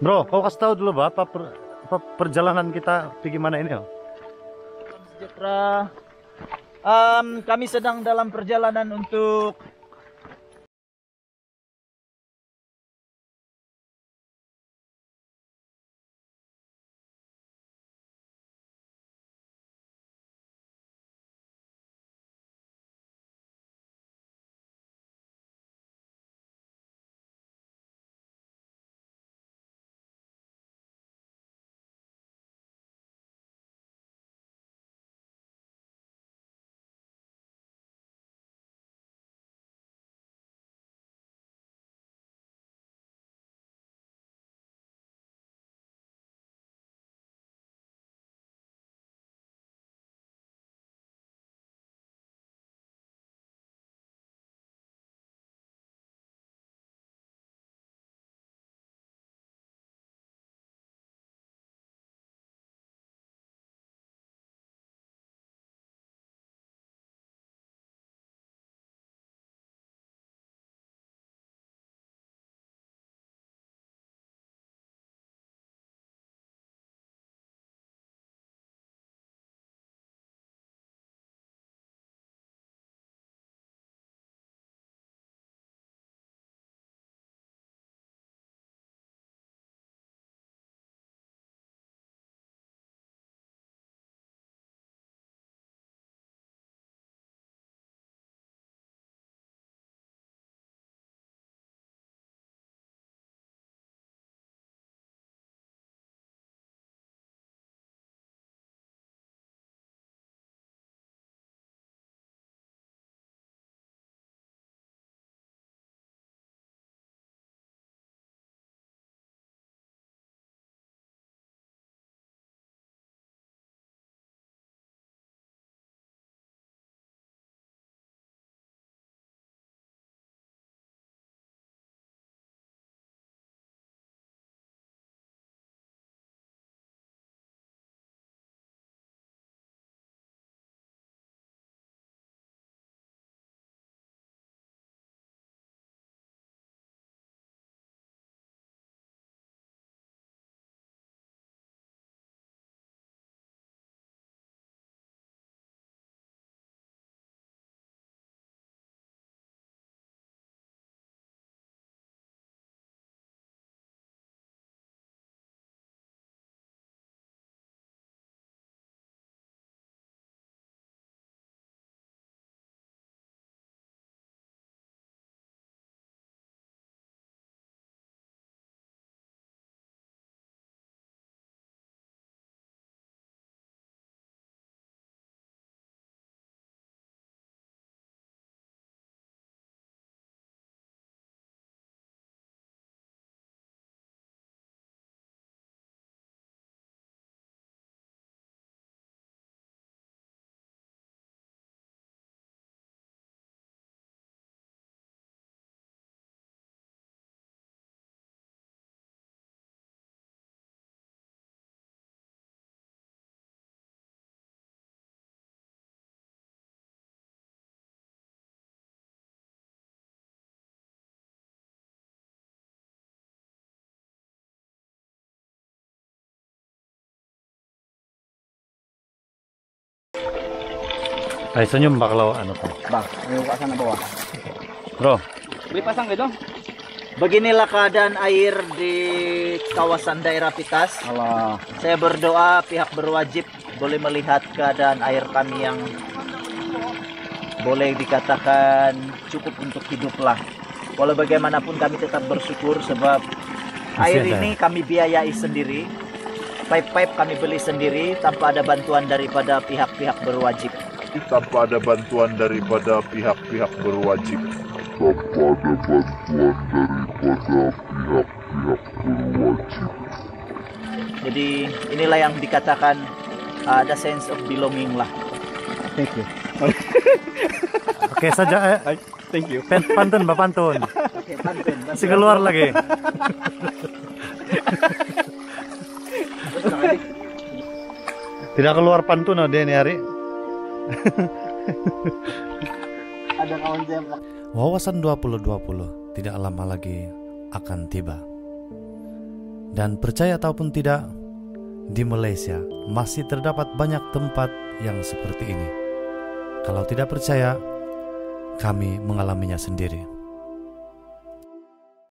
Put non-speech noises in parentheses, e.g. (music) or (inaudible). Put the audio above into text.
Bro, kau kasih tahu dulu Bro, apa, per- apa perjalanan kita pergi mana ini? Sejahtera. Em, kami sedang dalam perjalanan untuk Ay, senyum ba kalau ano pa? Bang, may ka sana bawah. Bro, Beli pasang gitu. Beginilah keadaan air di kawasan daerah Pitas. Allah. Saya berdoa pihak berwajib boleh melihat keadaan air kami yang boleh dikatakan cukup untuk hidup lah. Walau bagaimanapun kami tetap bersyukur sebab air ini kami biayai sendiri. Pipe-pipe kami beli sendiri tanpa ada bantuan daripada pihak-pihak berwajib. Tanpa ada bantuan daripada pihak-pihak berwajib. tanpa ada bantuan daripada pihak-pihak berwajib. Jadi inilah yang dikatakan uh, ada sense of belonging lah. Thank you. (laughs) oke saja eh. Thank you. Pen, pantun, ba pantun. (laughs) Oke, pantun, pantun. Masih keluar lagi. (laughs) Tidak keluar pantun oh, dia ini hari. Ada kawan saya Wawasan 2020 tidak lama lagi akan tiba. Dan percaya ataupun tidak, di Malaysia masih terdapat banyak tempat yang seperti ini. Kalau tidak percaya, kami mengalaminya sendiri.